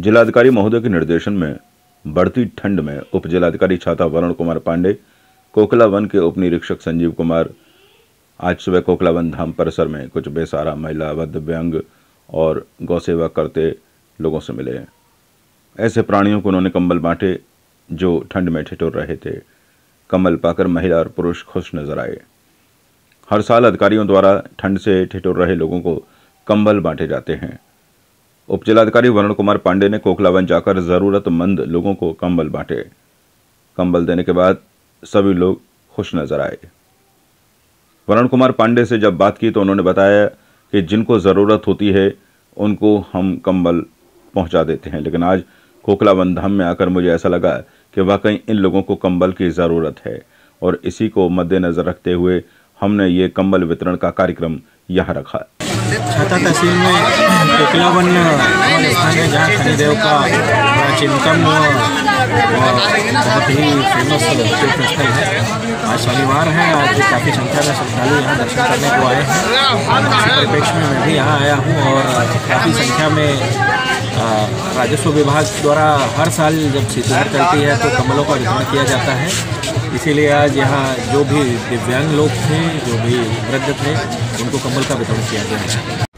जिलाधिकारी महोदय के निर्देशन में बढ़ती ठंड में उप जिलाधिकारी छाता वरुण कुमार पांडे कोकला वन के उप निरीक्षक संजीव कुमार, आज सुबह कोकला वन धाम परिसर में कुछ बेसहारा महिला व दिव्यांग और गौ सेवा करते लोगों से मिले। ऐसे प्राणियों को उन्होंने कंबल बांटे जो ठंड में ठिठुर रहे थे। कंबल पाकर महिला और पुरुष खुश नज़र आए। हर साल अधिकारियों द्वारा ठंड से ठिठुर रहे लोगों को कंबल बांटे जाते हैं। उप जिलाधिकारी वरुण कुमार पांडे ने कोकलावन जाकर जरूरतमंद लोगों को कंबल बांटे। कंबल देने के बाद सभी लोग खुश नज़र आए। वरुण कुमार पांडे से जब बात की तो उन्होंने बताया कि जिनको ज़रूरत होती है, उनको हम कंबल पहुँचा देते हैं। लेकिन आज खोखलावन धाम में आकर मुझे ऐसा लगा कि वाकई इन लोगों को कंबल की ज़रूरत है और इसी को मद्देनज़र रखते हुए हमने ये कंबल वितरण का कार्यक्रम यहाँ रखा। छाता तहसील में कोकिलावन स्थान है जहाँ शनिदेव का प्राचीनतम बहुत ही फ़ेमस तीर्थ स्थल है। आज शनिवार है आज काफ़ी संख्या में श्रद्धालु यहाँ दर्शन करने को आए हैं। परिप्रेक्ष्य में मैं भी यहाँ आया हूँ और काफ़ी संख्या में राजस्व विभाग द्वारा हर साल जब शीतलहर चलती है तो कमलों का वितरण किया जाता है। इसीलिए आज यहाँ जो भी दिव्यांग लोग थे, जो भी वृद्ध थे, उनको कम्बल का वितरण किया गया